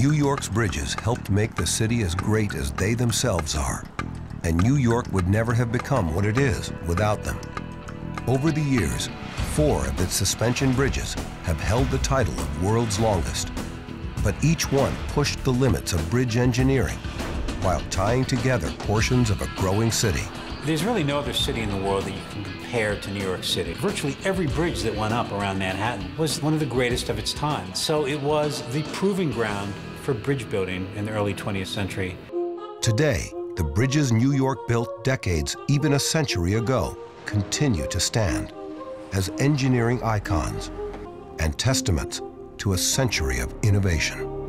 New York's bridges helped make the city as great as they themselves are. And New York would never have become what it is without them. Over the years, four of its suspension bridges have held the title of world's longest. But each one pushed the limits of bridge engineering while tying together portions of a growing city. There's really no other city in the world that you can compare to New York City. Virtually every bridge that went up around Manhattan was one of the greatest of its time. So it was the proving ground for bridge building in the early 20th century. Today, the bridges New York built decades, even a century ago, continue to stand as engineering icons and testaments to a century of innovation.